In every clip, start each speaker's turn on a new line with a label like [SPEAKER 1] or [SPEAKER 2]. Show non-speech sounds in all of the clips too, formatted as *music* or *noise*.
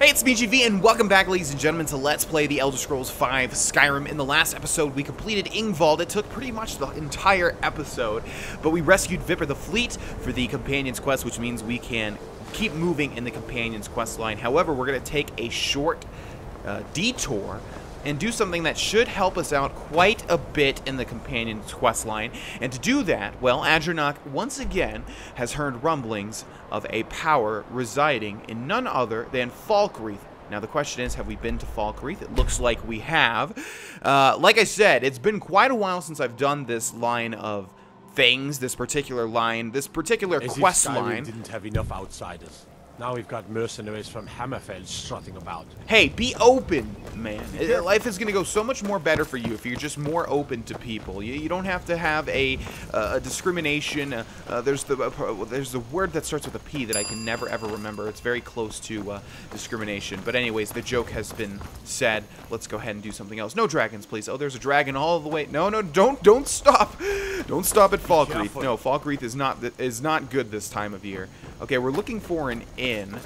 [SPEAKER 1] Hey, it's me, GV, and welcome back, ladies and gentlemen, to Let's Play The Elder Scrolls V Skyrim. In the last episode, we completed Ingvald. It took pretty much the entire episode, but we rescued Vipper the Fleet for the Companion's Quest, which means we can keep moving in the Companion's Quest line. However, we're going to take a short uh, detour and do something that should help us out quite a bit in the Companion's Quest line. And to do that, well, Adranok once again has heard rumblings of a power residing in none other than Falkreath. Now the question is, have we been to Falkreath? It looks like we have. Uh, like I said, it's been quite a while since I've done this line of things, this particular line, this particular
[SPEAKER 2] As
[SPEAKER 1] quest line.
[SPEAKER 2] didn't have enough outsiders. Now we've got mercenaries from Hammerfell strutting about.
[SPEAKER 1] Hey, be open, man. Uh, Life is going to go so much more better for you if you're just more open to people. You, you don't have to have a, uh, a discrimination. Uh, uh, there's the uh, there's the word that starts with a P that I can never ever remember. It's very close to uh, discrimination. But anyways, the joke has been said. Let's go ahead and do something else. No dragons, please. Oh, there's a dragon all the way. No, no, don't don't stop. *laughs* Don't stop at Falkreath. No, Falkreath is not is not good this time of year. Okay, we're looking for an inn.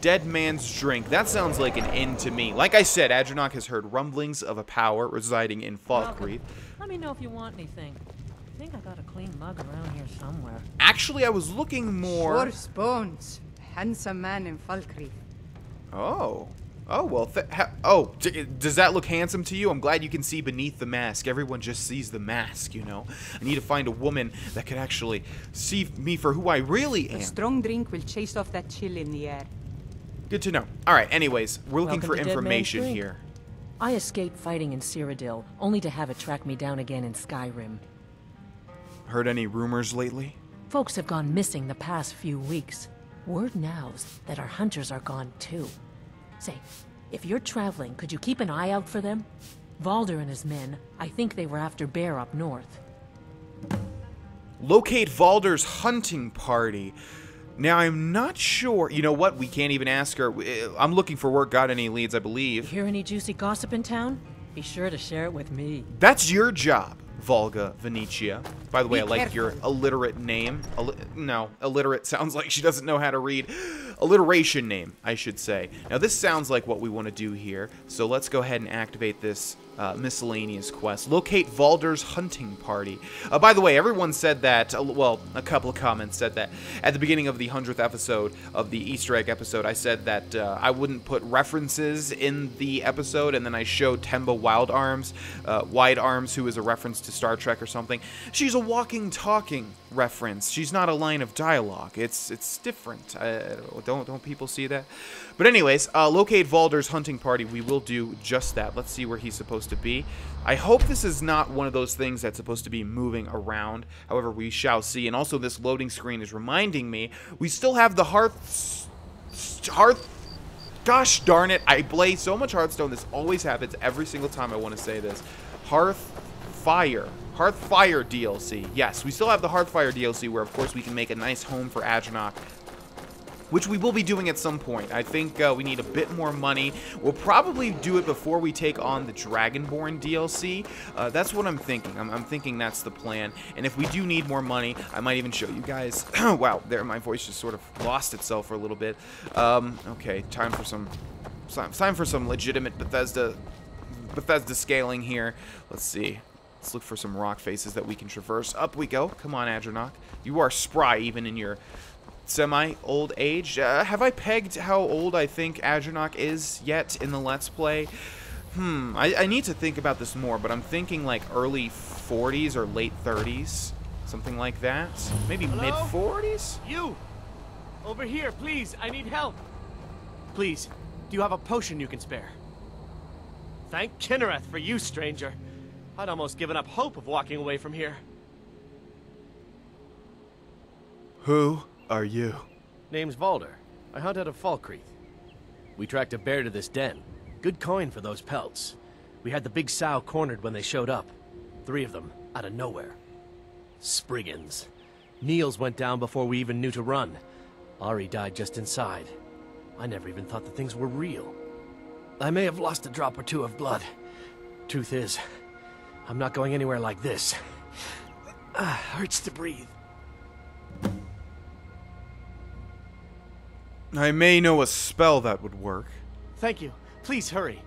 [SPEAKER 1] Dead Man's Drink. That sounds like an inn to me. Like I said, Adranok has heard rumblings of a power residing in
[SPEAKER 3] Welcome.
[SPEAKER 1] Falkreath.
[SPEAKER 3] Let me know if you want anything. I think I got a clean mug around here somewhere.
[SPEAKER 1] Actually, I was looking more...
[SPEAKER 4] Schwarz Bones, handsome man in Falkreath.
[SPEAKER 1] Oh. Oh, well, th ha oh, d does that look handsome to you? I'm glad you can see beneath the mask. Everyone just sees the mask, you know? I need to find a woman that can actually see me for who I really am.
[SPEAKER 4] A strong drink will chase off that chill in the air.
[SPEAKER 1] Good to know. All right, anyways, we're looking
[SPEAKER 3] Welcome
[SPEAKER 1] for
[SPEAKER 3] to Dead Man's
[SPEAKER 1] information here.
[SPEAKER 3] I escaped fighting in Cyrodiil, only to have it track me down again in Skyrim.
[SPEAKER 1] Heard any rumors lately?
[SPEAKER 3] Folks have gone missing the past few weeks. Word now's that our hunters are gone too. Say, if you're traveling, could you keep an eye out for them? Valder and his men, I think they were after bear up north.
[SPEAKER 1] Locate Valder's hunting party. Now, I'm not sure. You know what? We can't even ask her. Uh, I'm looking for work. Got any leads, I believe.
[SPEAKER 3] Hear any juicy gossip in town? Be sure to share it with me.
[SPEAKER 1] That's your job, Valga Vinicia. By the way,
[SPEAKER 4] Be
[SPEAKER 1] I like your illiterate name. Alli- no, illiterate *laughs* sounds like she doesn't know how to read. Alliteration name, I should say. Now, this sounds like what we want to do here. So let's go ahead and activate this uh, miscellaneous quest. Locate Valder's hunting party. Uh, by the way, everyone said that, uh, well, a couple of comments said that at the beginning of the 100th episode of the Easter egg episode, I said that uh, I wouldn't put references in the episode, and then I showed Temba Wild Arms, uh, Wide Arms, who is a reference to Star Trek or something. She's a walking, talking reference. She's not a line of dialogue. It's it's different. Uh, don't don't people see that? But anyways, locate Valder's hunting party. We will do just that. Let's see where he's supposed to be. I hope this is not one of those things that's supposed to be moving around. However, we shall see. And also, this loading screen is reminding me we still have the hearth hearth Gosh darn it, I play so much Hearthstone, this always happens every single time I want to say this. Hearthfire. Hearthfire DLC. Yes, we still have the Hearthfire DLC where, of course, we can make a nice home for Adranok which we will be doing at some point. I think uh, we need a bit more money. We'll probably do it before we take on the Dragonborn DLC. Uh, that's what I'm thinking. I'm, I'm thinking that's the plan. And if we do need more money, I might even show you guys. *clears throat* wow, there, my voice just sort of lost itself for a little bit. Um, okay, time for some, time for some legitimate Bethesda, Bethesda scaling here. Let's see. Let's look for some rock faces that we can traverse. Up we go. Come on, Adranok. You are spry even in your semi-old age. Uh, have I pegged how old I think Adranok is yet in the Let's Play? Hmm, I, I need to think about this more, but I'm thinking like early 40s or late 30s. Something like that. Maybe
[SPEAKER 2] Hello?
[SPEAKER 1] mid-40s?
[SPEAKER 2] You! Over here, please. I need help. Please, do you have a potion you can spare? Thank Kynareth for you, stranger. I'd almost given up hope of walking away from here.
[SPEAKER 1] Who are you?
[SPEAKER 2] Name's Valder. I hunt out of Falkreath. We tracked a bear to this den. Good coin for those pelts. We had the big sow cornered when they showed up. Three of them, out of nowhere. Spriggans. Niels went down before we even knew to run. Ari died just inside. I never even thought the things were real. I may have lost a drop or two of blood. Truth is, I'm not going anywhere like this. *sighs* Ah, hurts to breathe.
[SPEAKER 1] I may know a spell that would work.
[SPEAKER 2] Thank you. Please hurry.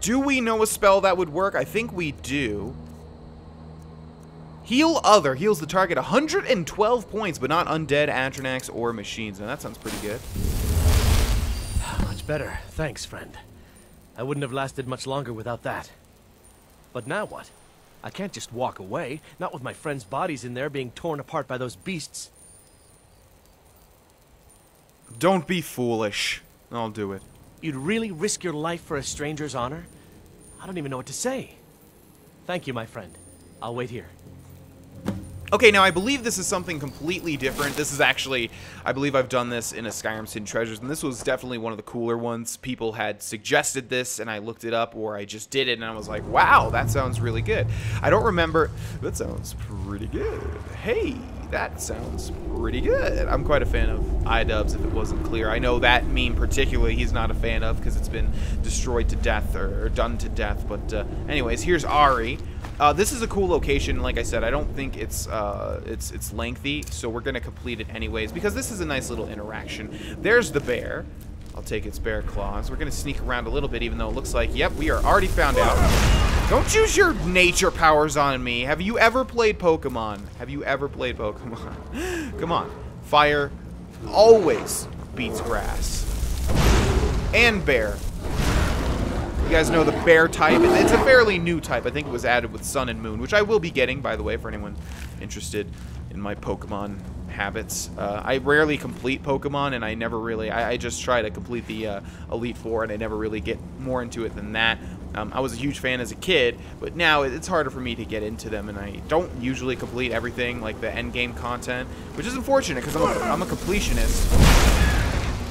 [SPEAKER 1] Do we know a spell that would work? I think we do. Heal Other heals the target 112 points, but not undead, Atronachs, or machines. Now that sounds pretty good. *sighs*
[SPEAKER 2] Much better. Thanks, friend. I wouldn't have lasted much longer without that. But now what? I can't just walk away, not with my friends' bodies in there being torn apart by those beasts.
[SPEAKER 1] Don't be foolish. I'll do it.
[SPEAKER 2] You'd really risk your life for a stranger's honor? I don't even know what to say. Thank you, my friend. I'll wait here.
[SPEAKER 1] Okay, now I believe this is something completely different. This is actually, I believe I've done this in a Skyrim Hidden Treasures, and this was definitely one of the cooler ones. People had suggested this, and I looked it up, or I just did it, and I was like, wow, that sounds really good. I don't remember. That sounds pretty good. Hey, that sounds pretty good. I'm quite a fan of iDubbbz, if it wasn't clear. I know that meme particularly he's not a fan of because it's been destroyed to death or, or done to death. But uh, anyways, here's Ari. Uh, this is a cool location. Like I said, I don't think it's uh, it's it's lengthy, so we're gonna complete it anyways because this is a nice little interaction. There's the bear. I'll take its bear claws. We're gonna sneak around a little bit, even though it looks like, yep, we are already found out. Don't use your nature powers on me. Have you ever played Pokemon? Have you ever played Pokemon? *laughs* Come on. Fire always beats grass. And bear. You guys know the bear type. It's a fairly new type. I think it was added with Sun and Moon, which I will be getting, by the way, for anyone interested in my Pokemon habits. Uh, I rarely complete Pokemon, and I never really... I, I just try to complete the uh, Elite Four, and I never really get more into it than that. Um, I was a huge fan as a kid, but now it's harder for me to get into them, and I don't usually complete everything, like the end game content, which is unfortunate, because I'm, a, I'm a completionist.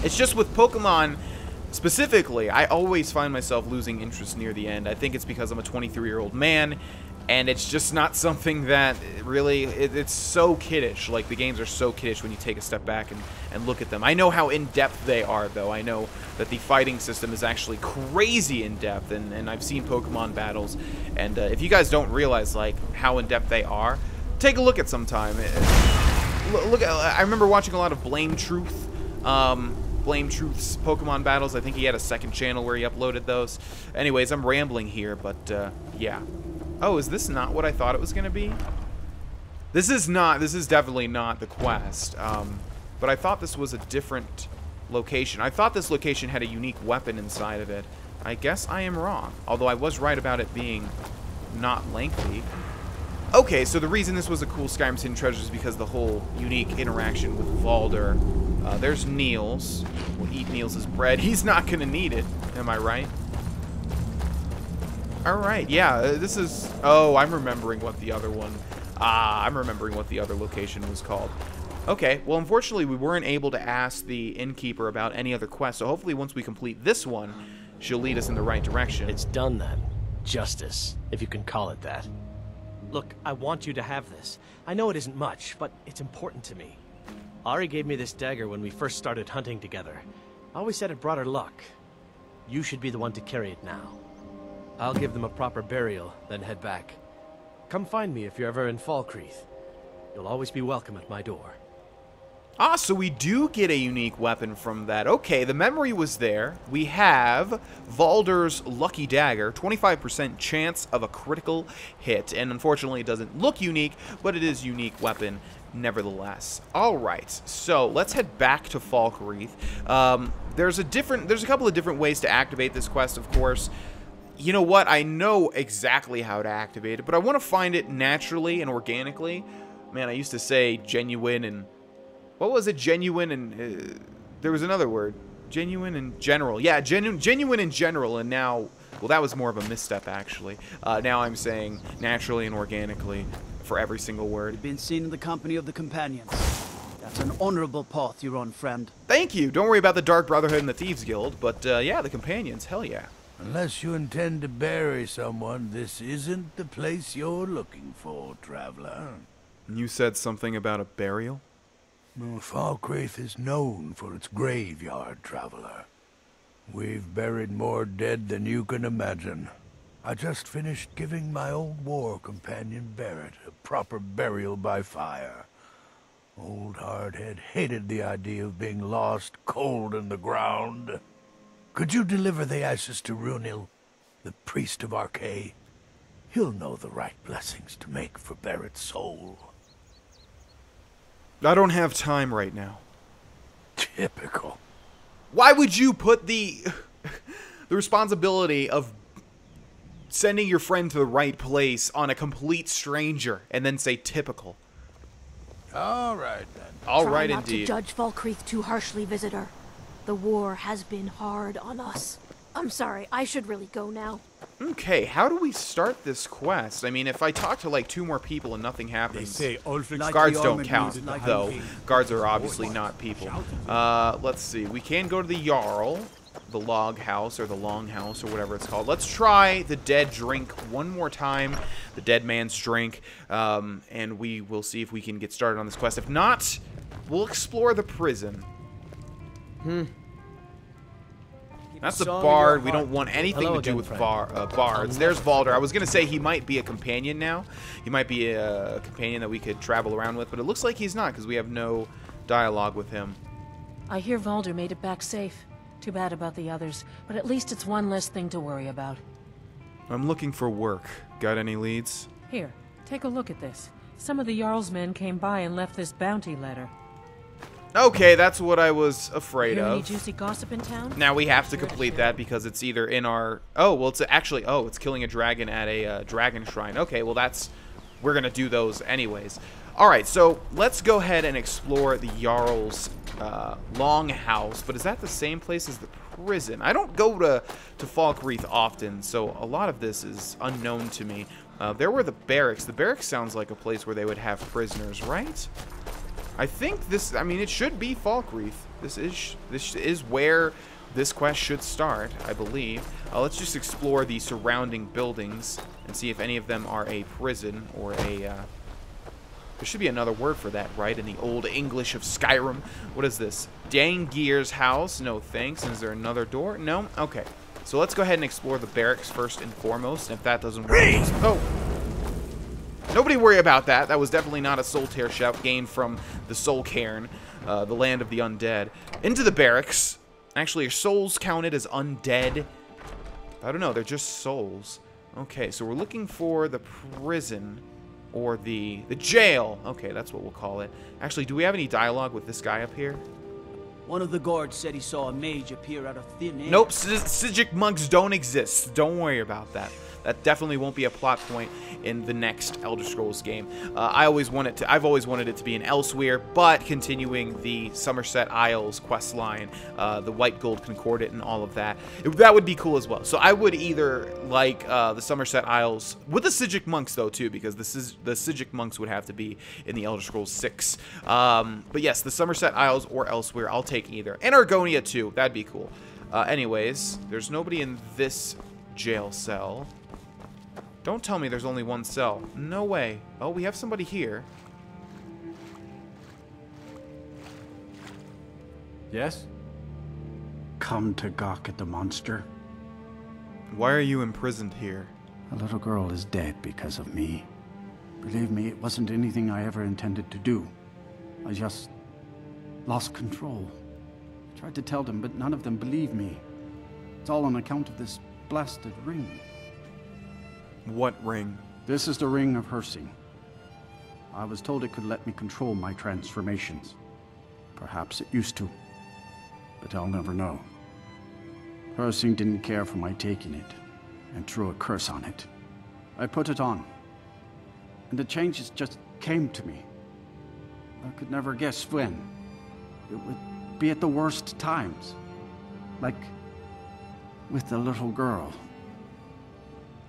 [SPEAKER 1] It's just with Pokemon specifically, I always find myself losing interest near the end. I think it's because I'm a 23-year-old man, and it's just not something that really, it, it's so kiddish. Like, the games are so kiddish when you take a step back and, and look at them. I know how in-depth they are, though. I know that the fighting system is actually crazy in-depth, and, and I've seen Pokemon battles, and uh, if you guys don't realize, like, how in-depth they are, take a look at some time. Look, I remember watching a lot of Blame Truth, um, Blame Truth's Pokemon battles. I think he had a second channel where he uploaded those. Anyways, I'm rambling here, but uh, yeah. Oh, is this not what I thought it was going to be? This is not, this is definitely not the quest. Um, but I thought this was a different location. I thought this location had a unique weapon inside of it. I guess I am wrong. Although I was right about it being not lengthy. Okay, so the reason this was a cool Skyrim Hidden Treasure is because the whole unique interaction with Valder. Uh, there's Niels. We'll eat Niels' bread. *laughs* He's not going to need it. Am I right? Alright, yeah, uh, this is... Oh, I'm remembering what the other one... Ah, I'm remembering what the other location was called. Okay, well, unfortunately, we weren't able to ask the innkeeper about any other quests, so hopefully once we complete this one, she'll lead us in the right direction.
[SPEAKER 2] It's done then. Justice, if you can call it that. Look, I want you to have this. I know it isn't much, but it's important to me. Ari gave me this dagger when we first started hunting together. I always said it brought her luck. You should be the one to carry it now. I'll give them a proper burial, then head back. Come find me if you're ever in Falkreath. You'll always be welcome at my door.
[SPEAKER 1] Ah, so we do get a unique weapon from that. Okay, the memory was there. We have Valder's Lucky Dagger, 25% chance of a critical hit. And unfortunately, it doesn't look unique, but it is unique weapon nevertheless. All right, so let's head back to Falkreath. Um, there's a different, there's a couple of different ways to activate this quest, of course you know what? I know exactly how to activate it, but I want to find it naturally and organically. Man, I used to say genuine and... What was it? Genuine and... Uh, there was another word. Genuine and general. Yeah, genu genuine and general, and now... Well, that was more of a misstep, actually. Uh, now I'm saying naturally and organically for every single word.
[SPEAKER 5] You've been seen in the company of the companions. That's an honorable path you're on, friend.
[SPEAKER 1] Thank you. Don't worry about the Dark Brotherhood and the Thieves Guild, but uh, yeah, the companions, hell yeah.
[SPEAKER 6] Unless you intend to bury someone, this isn't the place you're looking for, traveler.
[SPEAKER 1] You said something about a burial?
[SPEAKER 6] Well, Falkreath is known for its graveyard, traveler. We've buried more dead than you can imagine. I just finished giving my old war companion Barret a proper burial by fire. Old Hardhead hated the idea of being lost cold in the ground. Could you deliver the ashes to Runil, the priest of Arkay? He'll know the right blessings to make for Barrett's soul.
[SPEAKER 1] I don't have time right now.
[SPEAKER 6] Typical.
[SPEAKER 1] Why would you put the *laughs* the responsibility of sending your friend to the right place on a complete stranger and then say typical?
[SPEAKER 6] All right, then.
[SPEAKER 1] All
[SPEAKER 7] Try
[SPEAKER 1] right,
[SPEAKER 7] not
[SPEAKER 1] indeed.
[SPEAKER 7] to judge Falkreath too harshly, visitor. The war has been hard on us. I'm sorry, I should really go now.
[SPEAKER 1] Okay, how do we start this quest? I mean, if I talk to like two more people and nothing
[SPEAKER 8] They
[SPEAKER 1] happens,
[SPEAKER 8] say Ulfric's
[SPEAKER 5] Like
[SPEAKER 1] guards
[SPEAKER 5] the
[SPEAKER 1] don't count,
[SPEAKER 5] like
[SPEAKER 1] though. Guards are obviously not people. Uh, let's see. We can go to the Jarl, the log house, or the long house, or whatever it's called. Let's try the dead drink one more time, the dead man's drink, um, and we will see if we can get started on this quest. If not, we'll explore the prison. That's the
[SPEAKER 2] Song in
[SPEAKER 1] bard. We don't want anything
[SPEAKER 2] Hello
[SPEAKER 1] to do
[SPEAKER 2] again,
[SPEAKER 1] with
[SPEAKER 2] friend.
[SPEAKER 1] bar, uh, bards. There's Valder. I was going to say he might be a companion now. He might be a companion that we could travel around with, but it looks like he's not because we have no dialogue with him.
[SPEAKER 3] I hear Valder made it back safe. Too bad about the others, but at least it's one less thing to worry about.
[SPEAKER 1] I'm looking for work. Got any leads?
[SPEAKER 3] Here, take a look at this. Some of the Jarl's men came by and left this bounty letter.
[SPEAKER 1] Okay, that's what I was afraid
[SPEAKER 3] Hear
[SPEAKER 1] of.
[SPEAKER 3] juicy gossip in town?
[SPEAKER 1] Now we have to complete that because it's either in our. Oh well, it's actually. Oh, it's killing a dragon at a uh, dragon shrine. Okay, well that's. We're gonna do those anyways. All right, so let's go ahead and explore the Jarl's uh, Longhouse. But is that the same place as the prison? I don't go to to Falkreath often, so a lot of this is unknown to me. Uh, there were the barracks. The barracks sounds like a place where they would have prisoners, right? I think this. I mean, it should be Falkreath. This is this is where this quest should start, I believe. Uh, let's just explore the surrounding buildings and see if any of them are a prison or a. Uh, there should be another word for that, right? In the old English of Skyrim. What is this? Dengeir's house? No thanks. Is there another door? No? Okay. So let's go ahead and explore the barracks first and foremost. And if that doesn't work. Oh! Nobody worry about that. That was definitely not a soul tear shout gained from the Soul Cairn, uh, the land of the undead. Into the barracks. Actually, are souls counted as undead? I don't know. They're just souls. Okay, so we're looking for the prison or the the jail. Okay, that's what we'll call it. Actually, do we have any dialogue with this guy up here?
[SPEAKER 5] One of the guards said he saw a mage appear out of thin air.
[SPEAKER 1] Nope, Psijic monks don't exist. Don't worry about that. That definitely won't be a plot point in the next Elder Scrolls game. Uh, I always want it to. I've always wanted it to be in Elsweyr, but continuing the Summerset Isles quest line, uh, the White Gold Concordat, and all of that. It- that would be cool as well. So I would either like uh, the Summerset Isles with the Psijic monks though too, because the Sig- the Psijic monks would have to be in the Elder Scrolls 6. Um, but yes, the Summerset Isles or Elsweyr, I'll take either. And Argonia too. That'd be cool. Uh, anyways, there's nobody in this jail cell. Don't tell me there's only one cell. No way. Oh, we have somebody here.
[SPEAKER 8] Yes?
[SPEAKER 9] Come to gawk at the monster.
[SPEAKER 1] Why are you imprisoned here?
[SPEAKER 9] A little girl is dead because of me. Believe me, it wasn't anything I ever intended to do. I just lost control. I tried to tell them, but none of them believe me. It's all on account of this blasted ring.
[SPEAKER 1] What ring?
[SPEAKER 9] This is the ring of Hircine. I was told it could let me control my transformations. Perhaps it used to, but I'll never know. Hircine didn't care for my taking it and threw a curse on it. I put it on, and the changes just came to me. I could never guess when. It would be at the worst times, like with the little girl.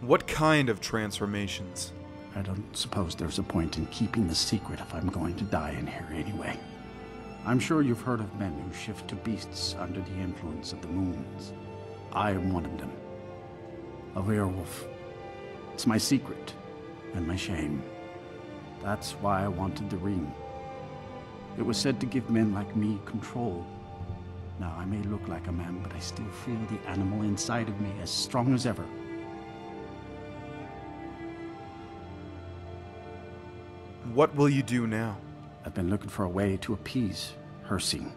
[SPEAKER 1] What kind of transformations?
[SPEAKER 9] I don't suppose there's a point in keeping the secret if I'm going to die in here anyway. I'm sure you've heard of men who shift to beasts under the influence of the moons. I am one of them. A werewolf. It's my secret and my shame. That's why I wanted the ring. It was said to give men like me control. Now, I may look like a man, but I still feel the animal inside of me as strong as ever.
[SPEAKER 1] What will you do now?
[SPEAKER 9] I've been looking for a way to appease Hircine.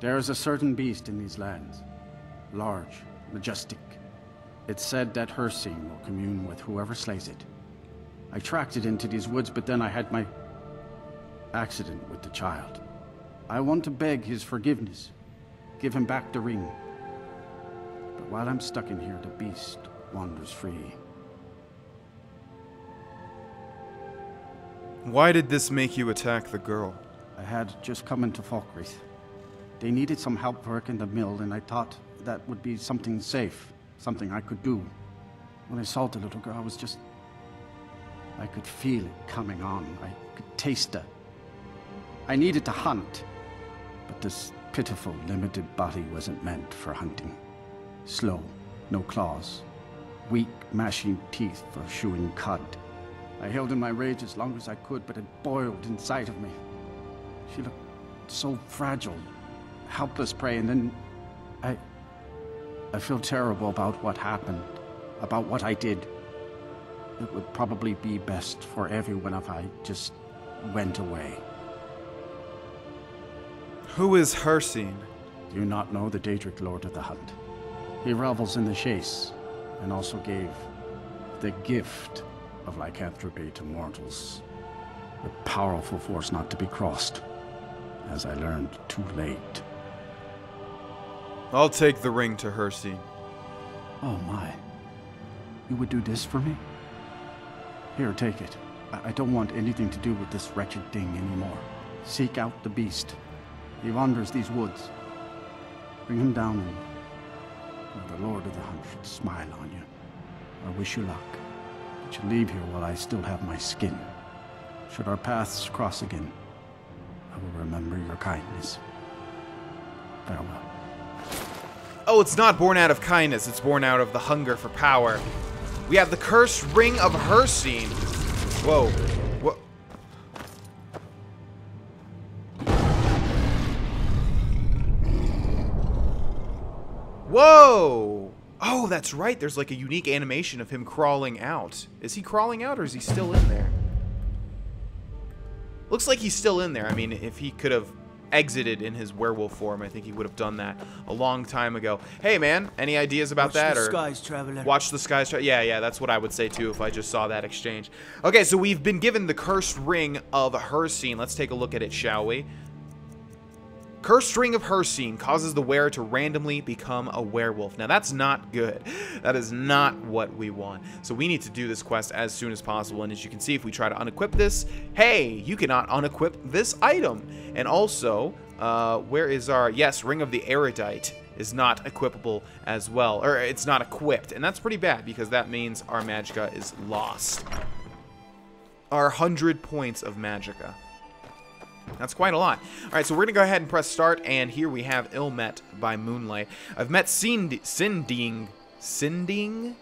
[SPEAKER 9] There is a certain beast in these lands. Large, majestic. It's said that Hircine will commune with whoever slays it. I tracked it into these woods, but then I had my accident with the child. I want to beg his forgiveness. Give him back the ring. But while I'm stuck in here, the beast wanders free.
[SPEAKER 1] Why did this make you attack the girl?
[SPEAKER 9] I had just come into Falkreath. They needed some help working the mill, and I thought that would be something safe, something I could do. When I saw the little girl, I was just. I could feel it coming on. I could taste it. I needed to hunt, but this pitiful, limited body wasn't meant for hunting. Slow, no claws, weak, mashing teeth for chewing cud. I held in my rage as long as I could, but it boiled inside of me. She looked so fragile, helpless prey, and then I. I feel terrible about what happened, about what I did. It would probably be best for everyone if I just went away.
[SPEAKER 1] Who is Hircine?
[SPEAKER 9] Do you not know the Daedric Lord of the Hunt? He revels in the chase, and also gave the gift of lycanthropy to mortals. A powerful force not to be crossed, as I learned too late.
[SPEAKER 1] I'll take the ring to Hircine.
[SPEAKER 9] Oh my. You would do this for me? Here, take it. I, I don't want anything to do with this wretched thing anymore. Seek out the beast. He wanders these woods. Bring him down and the Lord of the Hunt should smile on you. I wish you luck. But you leave here while I still have my skin. Should our paths cross again, I will remember your kindness. Farewell.
[SPEAKER 1] Oh, it's not born out of kindness, it's born out of the hunger for power. We have the cursed ring of Hircine. Whoa. Whoa! Oh, that's right. There's like a unique animation of him crawling out. Is he crawling out or is he still in there? Looks like he's still in there. I mean, if he could have exited in his werewolf form, I think he would have done that a long time ago. Hey, man, any ideas about
[SPEAKER 5] Watch
[SPEAKER 1] that?
[SPEAKER 5] the
[SPEAKER 1] or
[SPEAKER 5] skies, traveler.
[SPEAKER 1] Watch the skies. Yeah, yeah, that's what I would say too if I just saw that exchange. Okay, so we've been given the cursed ring of Hircine. Let's take a look at it, shall we? Cursed Ring of Hircine causes the wearer to randomly become a werewolf. Now, that's not good. That is not what we want. So we need to do this quest as soon as possible. And as you can see, if we try to unequip this, hey, you cannot unequip this item. And also, uh, where is our... Yes, Ring of the Erudite is not equipable as well. Or it's not equipped. And that's pretty bad because that means our Magicka is lost. Our 100 points of Magicka. That's quite a lot. All right, so we're going to go ahead and press start, and here we have Ill Met by Moonlight. I've met Sind Sinding... Sinding?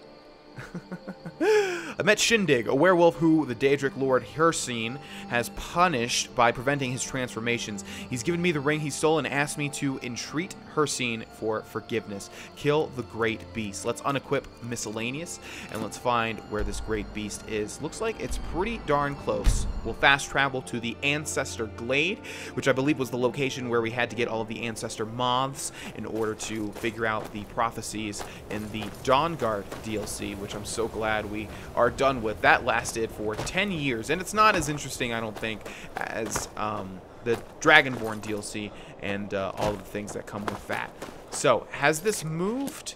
[SPEAKER 1] I met Shindig, a werewolf who the Daedric Lord Hircine has punished by preventing his transformations. He's given me the ring he stole and asked me to entreat Hircine for forgiveness. Kill the great beast. Let's unequip Miscellaneous, and let's find where this great beast is. Looks like it's pretty darn close. We'll fast travel to the Ancestor Glade, which I believe was the location where we had to get all of the Ancestor Moths in order to figure out the prophecies in the Dawnguard DLC, which I'm so glad we are done with. That lasted for 10 years, and it's not as interesting, I don't think, as um, the Dragonborn DLC and uh, all of the things that come with that. So, has this moved?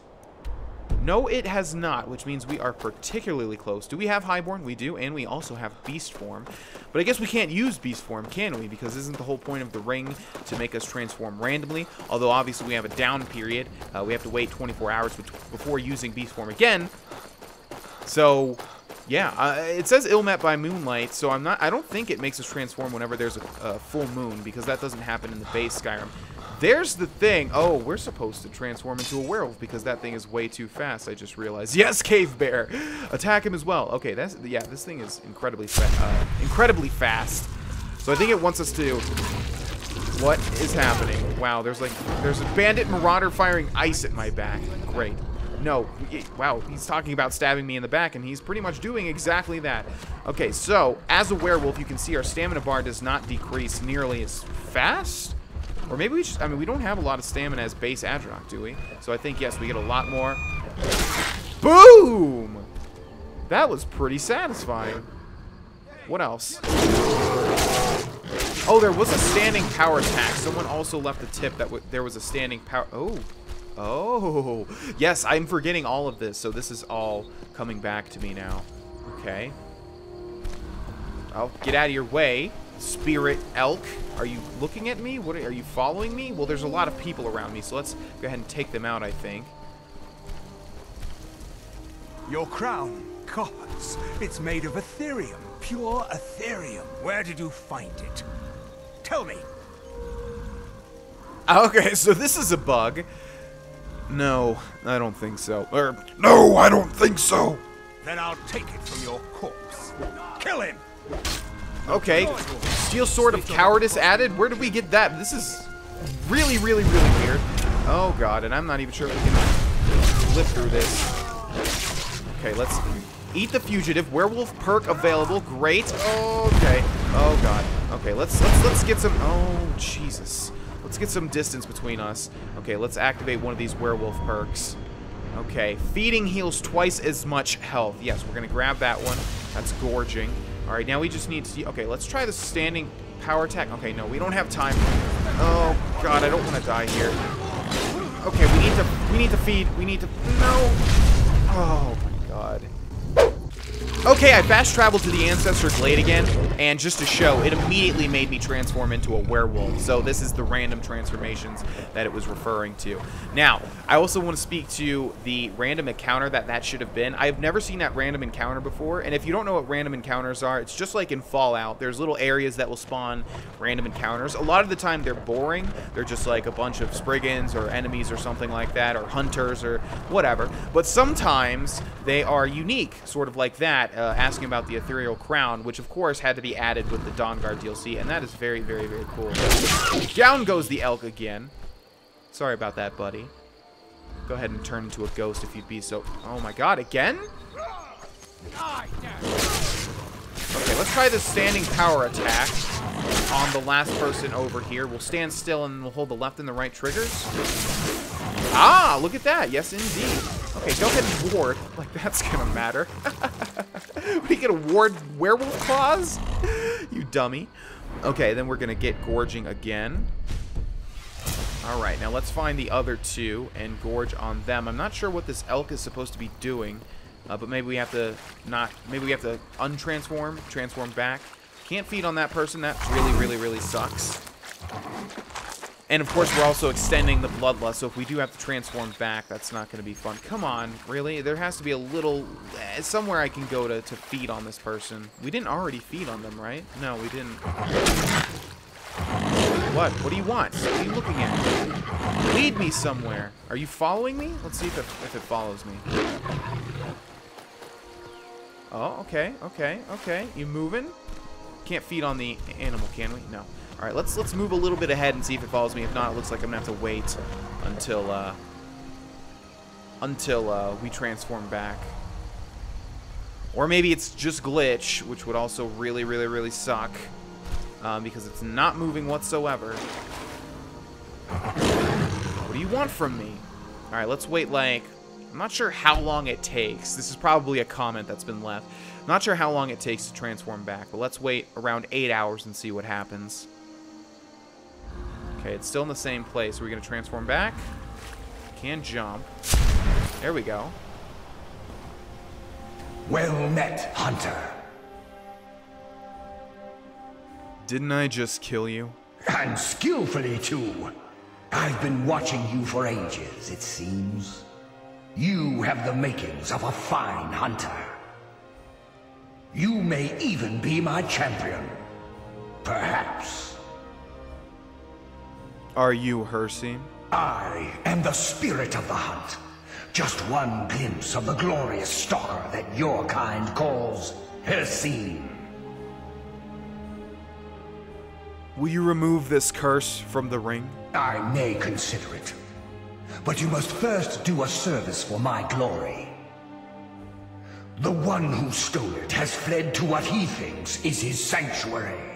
[SPEAKER 1] No, it has not, which means we are particularly close. Do we have Highborn? We do, and we also have Beast Form. But I guess we can't use Beast Form, can we? Because isn't the whole point of the ring to make us transform randomly? Although, obviously, we have a down period. Uh, we have to wait 24 hours before using Beast Form again. So, yeah, uh, it says Ill Met by Moonlight, so I'm not. I don't think it makes us transform whenever there's a, a full moon because that doesn't happen in the base Skyrim. There's the thing. Oh, we're supposed to transform into a werewolf because that thing is way too fast. I just realized. *laughs* Yes, cave bear. Attack him as well. Okay, that's yeah. This thing is incredibly uh, incredibly fast. So I think it wants us to. What is happening? Wow, there's like there's a bandit marauder firing ice at my back. Great. No, wow, he's talking about stabbing me in the back, and he's pretty much doing exactly that. Okay, so, as a werewolf, you can see our stamina bar does not decrease nearly as fast. Or maybe we just, I mean, we don't have a lot of stamina as base Adrock, do we? So I think, yes, we get a lot more. Boom! That was pretty satisfying. What else? Oh, there was a standing power attack. Someone also left a tip that there was a standing power. Oh. Oh. Yes, I'm forgetting all of this. So this is all coming back to me now. Okay. Oh, get out of your way. Spirit elk. Are you looking at me? What are, you following me? Well, there's a lot of people around me, so let's go ahead and take them out, I think.
[SPEAKER 8] Your crown, gods. It's made of Ethereum, pure Ethereum. Where did you find it? Tell me. *laughs*
[SPEAKER 1] Okay, so this is a bug. No, I don't think so. Or, no, I don't think so.
[SPEAKER 8] Then I'll take it from your corpse. Kill him!
[SPEAKER 1] Okay, steel sword of cowardice added. Where did we get that? This is really, really, really weird. Oh god, and I'm not even sure if we can live through this. Okay, let's eat the fugitive. Werewolf perk available. Great. Okay. Oh god. Okay, let's let's let's get some. Oh Jesus. Let's get some distance between us. Okay, let's activate one of these werewolf perks. Okay, feeding heals twice as much health. Yes, we're gonna grab that one. That's gorging. All right, now we just need to. Okay, let's try the standing power attack. Okay, no, we don't have time. Oh God, I don't want to die here. Okay, we need to. We need to feed. We need to. No. Oh my God. Okay, I fast traveled to the Ancestor Glade again, and just to show, it immediately made me transform into a werewolf. So this is the random transformations that it was referring to. Now, I also want to speak to the random encounter that that should have been. I've never seen that random encounter before, and if you don't know what random encounters are, it's just like in Fallout. There's little areas that will spawn random encounters. A lot of the time, they're boring. They're just like a bunch of Spriggans or enemies or something like that, or hunters or whatever. But sometimes they are unique, sort of like that, uh, asking about the Ethereal Crown, which of course had to be added with the Dawnguard DLC, and that is very, very, very cool. Down goes the elk again. Sorry about that, buddy. Go ahead and turn into a ghost if you'd be so... Oh my god, again? Okay, let's try the standing power attack on the last person over here. We'll stand still and we'll hold the left and the right triggers. Ah, look at that. Yes, indeed. Okay, go ahead and ward. *laughs* Like, that's gonna matter. *laughs* *laughs* we get a ward werewolf claws? You dummy. Okay, then we're gonna get gorging again. Alright, now let's find the other two and gorge on them. I'm not sure what this elk is supposed to be doing, uh, but maybe we have to not, maybe we have to untransform, transform back. Can't feed on that person, that really, really, really sucks. And of course, we're also extending the bloodlust, so if we do have to transform back, that's not going to be fun. Come on, really? There has to be a little... eh, somewhere I can go to, to feed on this person. We didn't already feed on them, right? No, we didn't. What? What do you want? What are you looking at? Lead me somewhere. Are you following me? Let's see if it, if it follows me. Oh, okay, okay, okay. You moving? Can't feed on the animal, can we? No. All right, let's let's move a little bit ahead and see if it follows me. If not, it looks like I'm gonna have to wait until uh, until uh, we transform back. Or maybe it's just glitch, which would also really, really, really suck. Um, because it's not moving whatsoever. What do you want from me? Alright, let's wait like... I'm not sure how long it takes. This is probably a comment that's been left. I'm not sure how long it takes to transform back, but let's wait around 8 hours and see what happens. Okay, it's still in the same place. Are we going to transform back? Can jump. There we go.
[SPEAKER 10] Well met, Hunter.
[SPEAKER 1] Didn't I just kill you?
[SPEAKER 10] And skillfully, too. I've been watching you for ages, it seems. You have the makings of a fine hunter. You may even be my champion. Perhaps.
[SPEAKER 1] Are you Hircine?
[SPEAKER 10] I am the spirit of the hunt. Just one glimpse of the glorious stalker that your kind calls Hircine.
[SPEAKER 1] Will you remove this curse from the ring?
[SPEAKER 10] I may consider it. But you must first do a service for my glory. The one who stole it has fled to what he thinks is his sanctuary.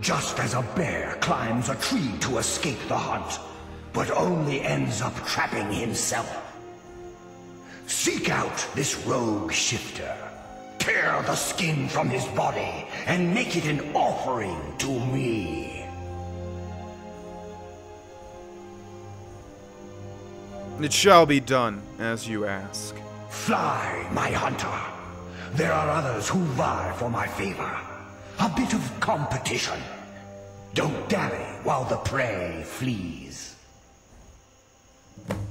[SPEAKER 10] Just as a bear climbs a tree to escape the hunt, but only ends up trapping himself. Seek out this rogue shifter. Tear the skin from his body and make it an offering to me.
[SPEAKER 1] It shall be done, as you ask.
[SPEAKER 10] Fly, my hunter. There are others who vie for my favor. A bit of competition. Don't dally while the prey flees.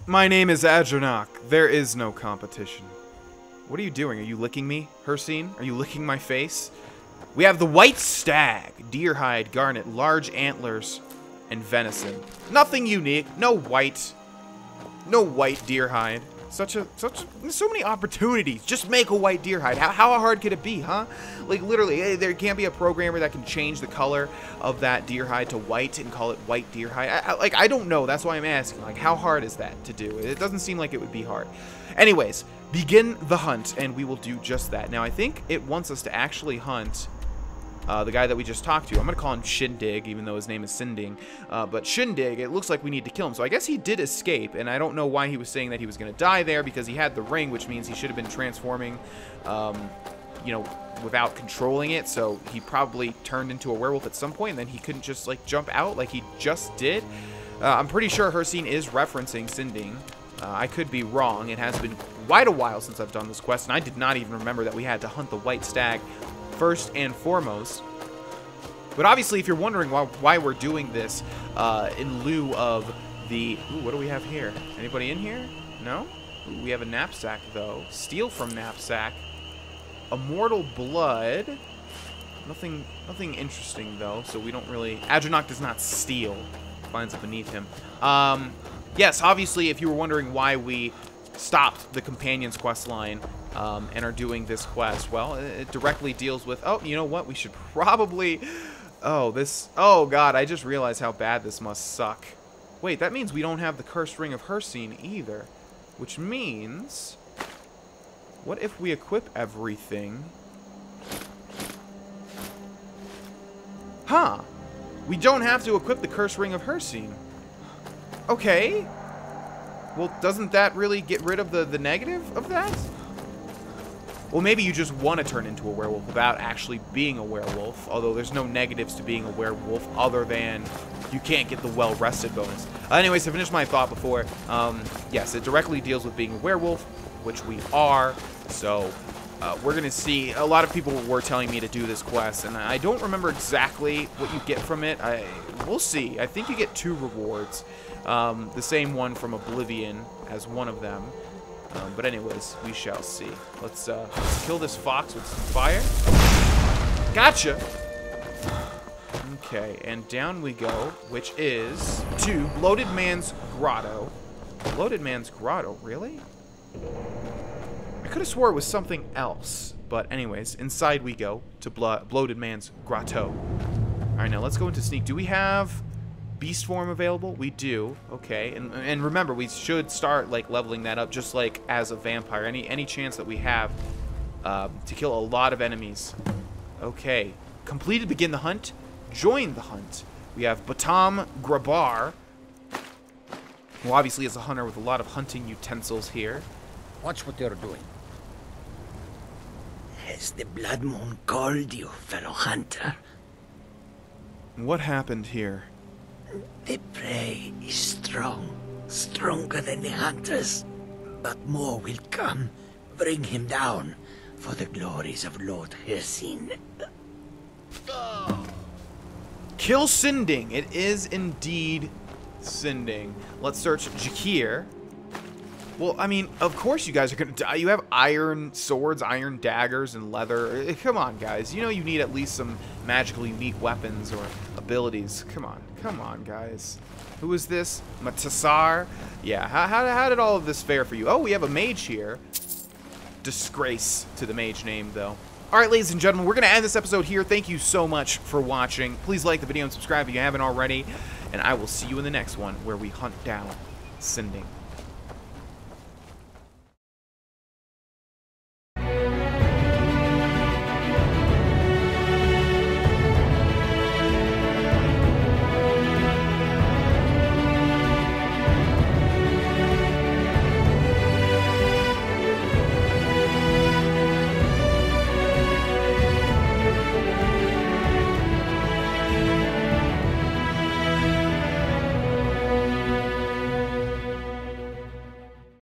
[SPEAKER 1] My name is Adranok. There is no competition. What are you doing? Are you licking me, Hircine? Are you licking my face? We have the white stag, deer hide, garnet, large antlers, and venison. Nothing unique. No white. No white deer hide. Such a such so many opportunities. Just make a white deer hide. How, how hard could it be, huh? Like literally, eh, there can't be a programmer that can change the color of that deer hide to white and call it white deer hide. I, I, like I don't know. That's why I'm asking. Like how hard is that to do? It doesn't seem like it would be hard. Anyways, begin the hunt, and we will do just that. Now I think it wants us to actually hunt uh, the guy that we just talked to. I'm going to call him Shindig, even though his name is Sinding. Uh, but Shindig, it looks like we need to kill him. So I guess he did escape, and I don't know why he was saying that he was going to die there, because he had the ring, which means he should have been transforming, um, you know, without controlling it. So he probably turned into a werewolf at some point, and then he couldn't just, like, jump out like he just did. Uh, I'm pretty sure Hircine is referencing Sinding. Uh, I could be wrong. It has been quite a while since I've done this quest, and I did not even remember that we had to hunt the white stag first and foremost. But obviously, if you're wondering why, why we're doing this uh, in lieu of the... Ooh, what do we have here? Anybody in here? No? Ooh, we have a knapsack, though. Steal from knapsack. Immortal blood. Nothing nothing interesting, though, so we don't really... Adranok does not steal. Finds it beneath him. Um, yes, obviously, if you were wondering why we stopped the Companions quest line um, and are doing this quest, well, it directly deals with... Oh, you know what? We should probably... Oh, this... Oh, God, I just realized how bad this must suck. Wait, that means we don't have the Cursed Ring of Hircine either. Which means... What if we equip everything? Huh. We don't have to equip the Cursed Ring of Hircine. Okay. Well, doesn't that really get rid of the, the negative of that? Well, maybe you just want to turn into a werewolf without actually being a werewolf, although there's no negatives to being a werewolf other than you can't get the well-rested bonus. Anyways, to finish my thought before, um, yes, it directly deals with being a werewolf, which we are, so uh, we're going to see. A lot of people were telling me to do this quest, and I don't remember exactly what you get from it. I We'll see. I think you get two rewards. Um, the same one from Oblivion as one of them. Um, but anyways, we shall see. Let's, uh, let's kill this fox with some fire. Gotcha! Okay, and down we go, which is to Bloated Man's Grotto. Bloated Man's Grotto, really? I could have swore it was something else. But anyways, inside we go to Blo Bloated Man's Grotto. Alright, now let's go into Sneak. Do we have beast form available? We do. Okay. And, and remember, we should start like leveling that up just like as a vampire. Any any chance that we have uh, to kill a lot of enemies. Okay. Completed begin the hunt. Join the hunt. We have Batam Grabar, who obviously is a hunter with a lot of hunting utensils here.
[SPEAKER 11] Watch what they're doing. Has the Blood Moon called you, fellow hunter?
[SPEAKER 1] What happened here?
[SPEAKER 11] The prey is strong, stronger than the hunters. But more will come. Bring him down for the glories of Lord Hircine.
[SPEAKER 1] Kill Sinding. It is indeed Sinding. Let's search Jakir. Well, I mean, of course you guys are going to die. You have iron swords, iron daggers, and leather. Eh, Come on, guys. You know you need at least some magical unique weapons or abilities. Come on. Come on, guys. Who is this? Matasar? Yeah, how, how, how did all of this fare for you? Oh, we have a mage here. Disgrace to the mage name, though. Alright, ladies and gentlemen, we're going to end this episode here. Thank you so much for watching. Please like the video and subscribe if you haven't already. And I will see you in the next one where we hunt down Sinding.